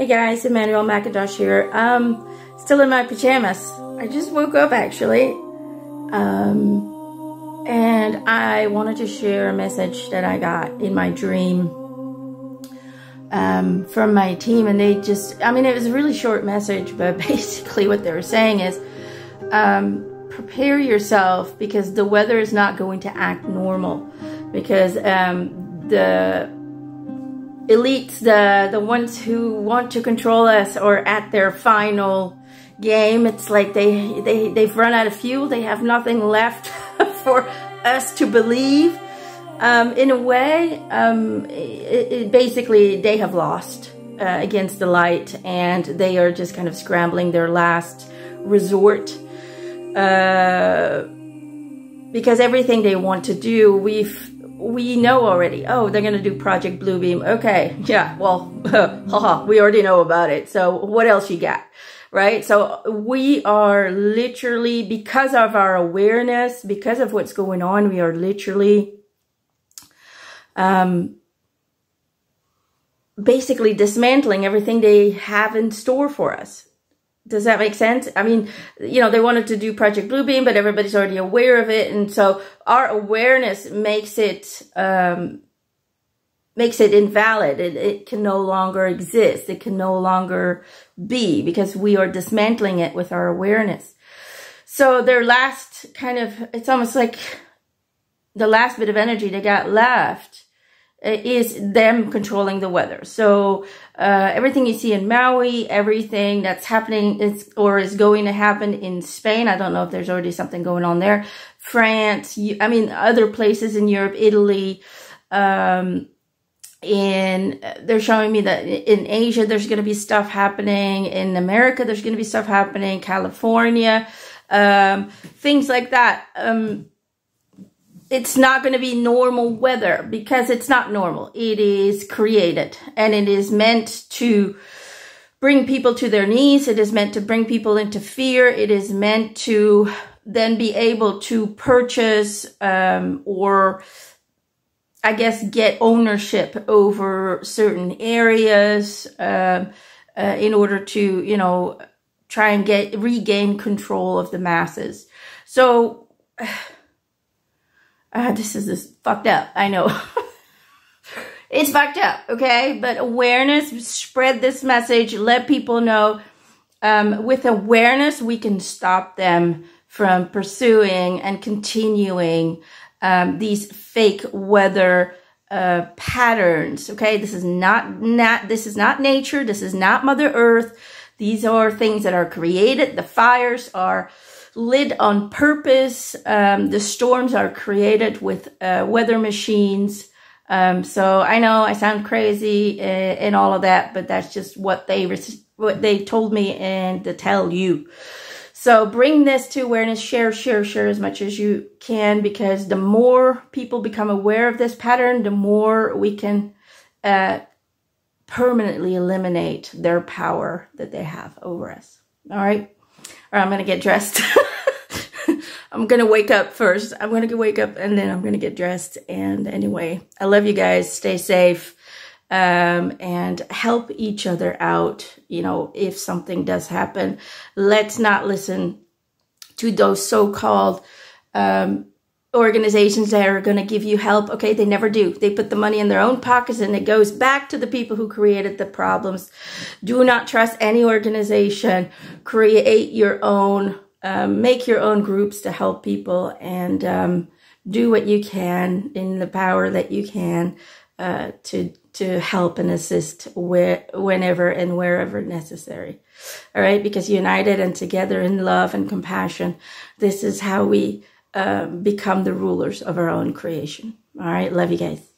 Hey guys, Emanuelle McIntosh here. Um, still in my pajamas. I just woke up actually. Um, and I wanted to share a message that I got in my dream um, from my team. And they just, I mean, it was a really short message, but basically what they were saying is, um, prepare yourself because the weather is not going to act normal because um, the elites, the the ones who want to control us, are at their final game. It's like they they they've run out of fuel. They have nothing left for us to believe. Um, in a way, um, it, it basically they have lost uh, against the light, and they are just kind of scrambling their last resort. Uh, because everything they want to do, we've we know already, oh, they're going to do Project Bluebeam. Okay, yeah, well, we already know about it. So what else you got? Right? So we are literally, because of our awareness, because of what's going on, we are literally um, basically dismantling everything they have in store for us. Does that make sense? I mean, you know, they wanted to do Project Bluebeam, but everybody's already aware of it. And so our awareness makes it, um, makes it invalid. It, it can no longer exist. It can no longer be because we are dismantling it with our awareness. So their last kind of, it's almost like the last bit of energy they got left is them controlling the weather. So uh, everything you see in Maui, everything that's happening is or is going to happen in Spain. I don't know if there's already something going on there. France, I mean other places in Europe, Italy. Um, in they're showing me that in Asia there's going to be stuff happening. In America there's going to be stuff happening. California, um, things like that. Um, it's not going to be normal weather because it's not normal. It is created and it is meant to bring people to their knees. It is meant to bring people into fear. It is meant to then be able to purchase um, or I guess get ownership over certain areas um, uh, in order to, you know, try and get regain control of the masses. So uh, this is this fucked up. I know. it's fucked up, okay? But awareness, spread this message, let people know. Um, with awareness, we can stop them from pursuing and continuing um, these fake weather uh, patterns. Okay, this is not not this is not nature. This is not Mother Earth. These are things that are created. The fires are lit on purpose. Um, the storms are created with uh, weather machines. Um, so I know I sound crazy and, all of that, but that's just what they what they told me and to tell you. So bring this to awareness, share, share, share as much as you can, because the more people become aware of this pattern, the more we can uh, permanently eliminate their power that they have over us. All right. Or I'm going to get dressed. I'm going to wake up first. I'm going to wake up and then I'm going to get dressed. And anyway, I love you guys. Stay safe. Um, and help each other out. You know, if something does happen, let's not listen to those so-called, um, organizations that are going to give you help. Okay. They never do. They put the money in their own pockets and it goes back to the people who created the problems. Do not trust any organization. Create your own, um, make your own groups to help people and, um, do what you can in the power that you can, uh, to, to help and assist where, whenever and wherever necessary. All right. Because united and together in love and compassion, this is how we, uh, become the rulers of our own creation. All right. Love you guys.